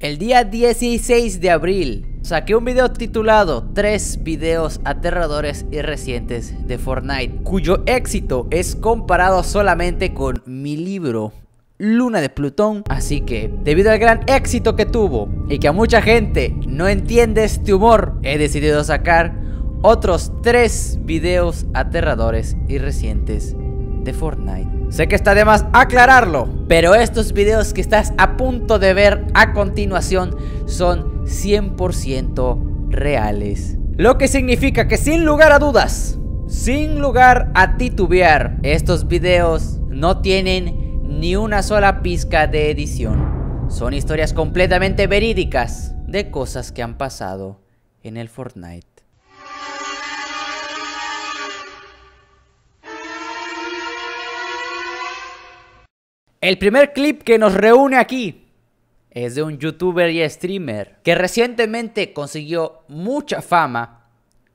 El día 16 de abril saqué un video titulado 3 videos aterradores y recientes de Fortnite Cuyo éxito es comparado solamente con mi libro Luna de Plutón. Así que, debido al gran éxito que tuvo y que a mucha gente no entiende este humor He decidido sacar otros 3 videos aterradores y recientes de Fortnite Sé que está de más aclararlo, pero estos videos que estás a punto de ver a continuación son 100% reales. Lo que significa que sin lugar a dudas, sin lugar a titubear, estos videos no tienen ni una sola pizca de edición. Son historias completamente verídicas de cosas que han pasado en el Fortnite. El primer clip que nos reúne aquí es de un youtuber y streamer que recientemente consiguió mucha fama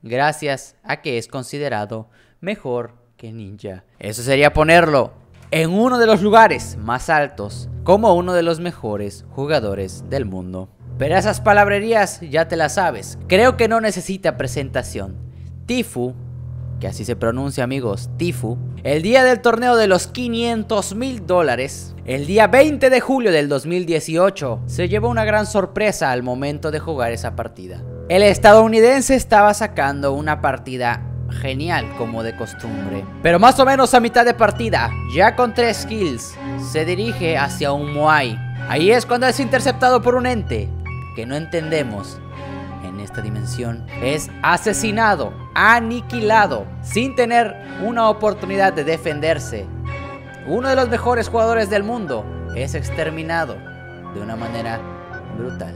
gracias a que es considerado mejor que Ninja. Eso sería ponerlo en uno de los lugares más altos como uno de los mejores jugadores del mundo. Pero esas palabrerías ya te las sabes, creo que no necesita presentación. Tifu que así se pronuncia amigos, Tifu, el día del torneo de los 500 mil dólares, el día 20 de julio del 2018, se llevó una gran sorpresa al momento de jugar esa partida. El estadounidense estaba sacando una partida genial como de costumbre. Pero más o menos a mitad de partida, ya con 3 kills, se dirige hacia un Moai. Ahí es cuando es interceptado por un ente que no entendemos en esta dimensión. Es asesinado aniquilado sin tener una oportunidad de defenderse. Uno de los mejores jugadores del mundo es exterminado de una manera brutal.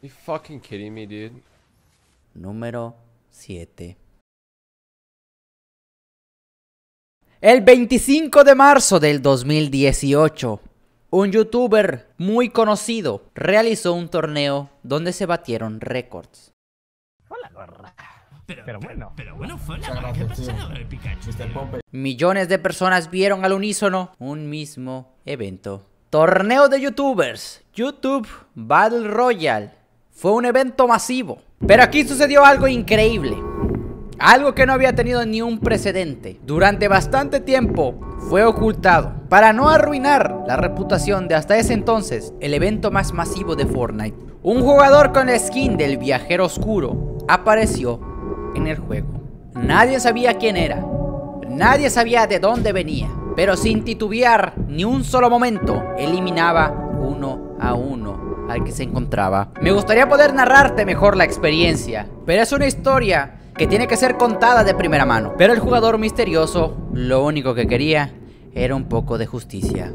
You fucking kidding me, dude? Número 7. El 25 de marzo del 2018, un youtuber muy conocido realizó un torneo donde se batieron récords. Hola, gorra. Pero, bueno. Pero bueno, fue la ¿Qué pasó, Pikachu? Millones de personas vieron al unísono un mismo evento. Torneo de youtubers, YouTube Battle Royale. Fue un evento masivo. Pero aquí sucedió algo increíble. Algo que no había tenido ni un precedente. Durante bastante tiempo fue ocultado. Para no arruinar la reputación de hasta ese entonces el evento más masivo de Fortnite. Un jugador con la skin del viajero oscuro apareció en el juego. Nadie sabía quién era. Nadie sabía de dónde venía. Pero sin titubear ni un solo momento, eliminaba uno a uno al que se encontraba. Me gustaría poder narrarte mejor la experiencia, pero es una historia que tiene que ser contada de primera mano. Pero el jugador misterioso lo único que quería era un poco de justicia.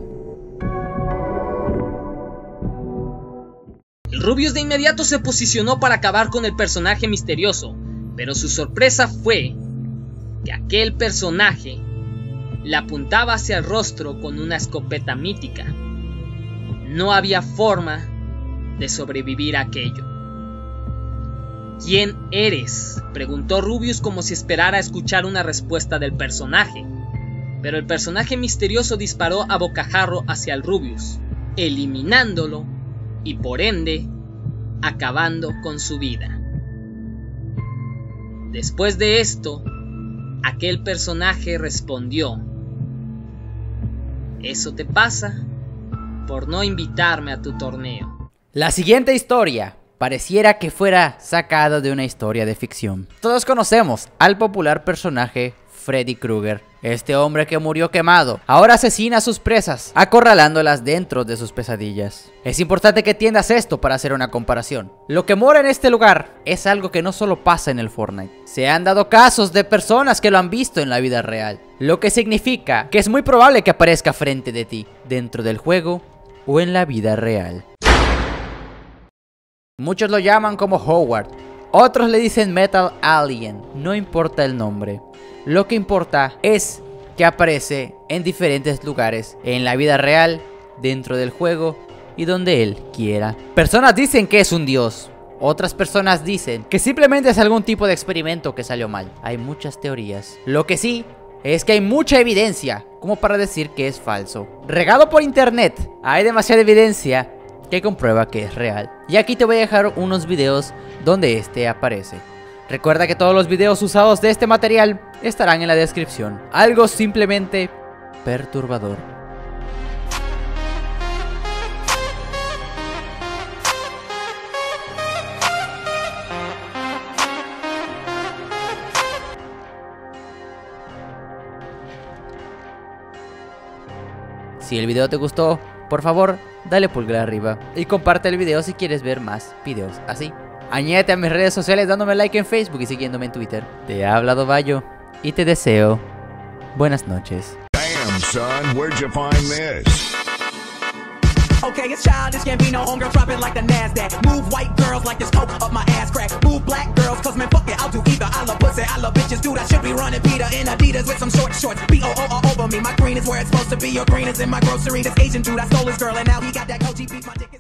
Rubius de inmediato se posicionó para acabar con el personaje misterioso, pero su sorpresa fue que aquel personaje le apuntaba hacia el rostro con una escopeta mítica. No había forma de sobrevivir a aquello. ¿Quién eres? preguntó Rubius como si esperara escuchar una respuesta del personaje. Pero el personaje misterioso disparó a bocajarro hacia el Rubius, eliminándolo y por ende acabando con su vida. Después de esto, aquel personaje respondió, Eso te pasa por no invitarme a tu torneo. La siguiente historia pareciera que fuera sacada de una historia de ficción. Todos conocemos al popular personaje Freddy Krueger. Este hombre que murió quemado, ahora asesina a sus presas, acorralándolas dentro de sus pesadillas. Es importante que entiendas esto para hacer una comparación. Lo que mora en este lugar es algo que no solo pasa en el Fortnite. Se han dado casos de personas que lo han visto en la vida real. Lo que significa que es muy probable que aparezca frente de ti, dentro del juego o en la vida real. Muchos lo llaman como Howard Otros le dicen Metal Alien, no importa el nombre. Lo que importa es que aparece en diferentes lugares, en la vida real, dentro del juego y donde él quiera. Personas dicen que es un dios, otras personas dicen que simplemente es algún tipo de experimento que salió mal. Hay muchas teorías. Lo que sí es que hay mucha evidencia como para decir que es falso. Regado por internet, hay demasiada evidencia que comprueba que es real. Y aquí te voy a dejar unos videos donde este aparece. Recuerda que todos los videos usados de este material estarán en la descripción. Algo simplemente perturbador. Si el video te gustó, por favor, dale pulgar arriba y comparte el video si quieres ver más videos así. Añádete a mis redes sociales dándome like en Facebook y siguiéndome en Twitter. Te ha hablado Bayo y te deseo buenas noches. Damn, son, where'd you find this? Okay, it's childish, Gambino, homegirl, drop it like the NASDAQ. Move white girls like this coke up my ass crack. Be running Peter in Adidas with some short shorts. B-O-O all over me, my green is where it's supposed to be. Your green is in my grocery. This Asian dude, I stole his girl, and now he got that Coach beat my dick. is-